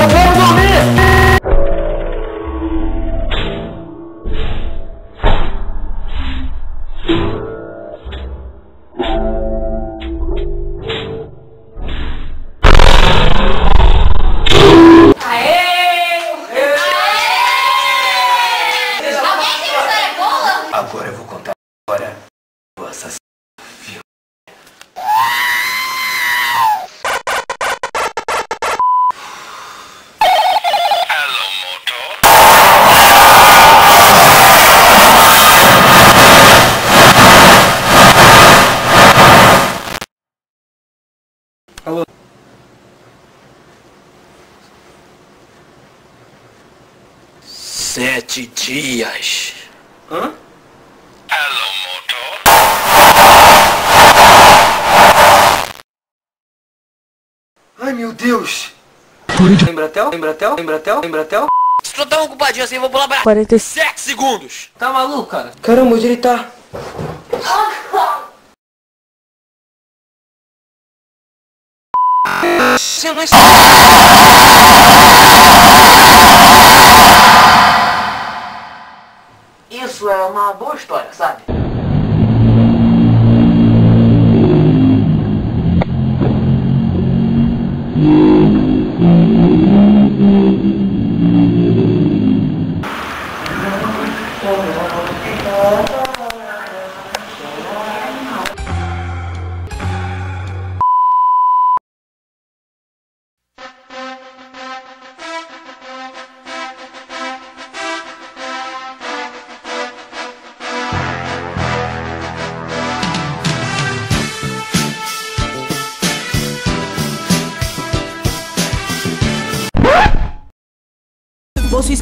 Alguém Alô? Sete dias. Hã? Ai meu Deus! Lembratel? Lembratel? Lembratel? Lembratel? Se tu tá ocupadinho assim, eu vou pular pra 7 segundos! Tá maluco, cara? Caramba, onde ele tá? Você não. Isso é uma boa história, sabe?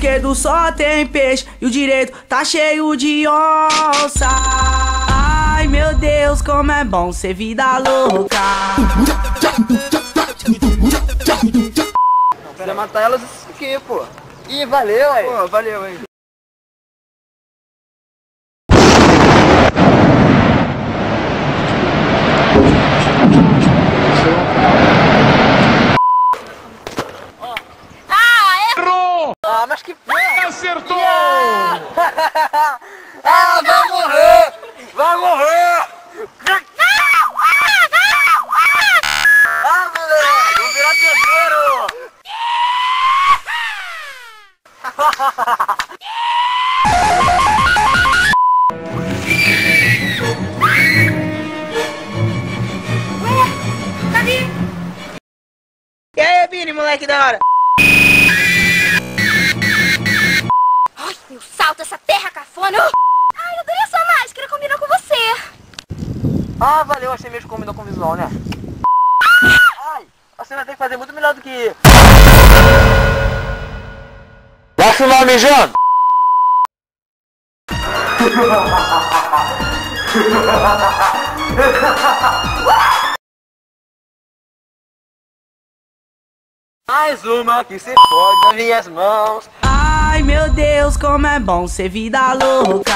Esquerdo só tem peixe e o direito tá cheio de onça. Ai meu Deus, como é bom ser vida louca. Precisa matar elas aqui, pô. Ih, valeu aí. Pô, valeu aí. Ah, mas que porra! Acertou! ah, vai morrer! Vai morrer! Ah, moleque! Vou virar pedreiro! E aí, Vini, moleque da hora? Ah, valeu, achei mesmo que combinou com o visual, né? Ai, você vai ter que fazer muito melhor do que... Vai filmar mijando? Mais uma que se pode das minhas mãos Ai meu Deus, como é bom ser vida louca.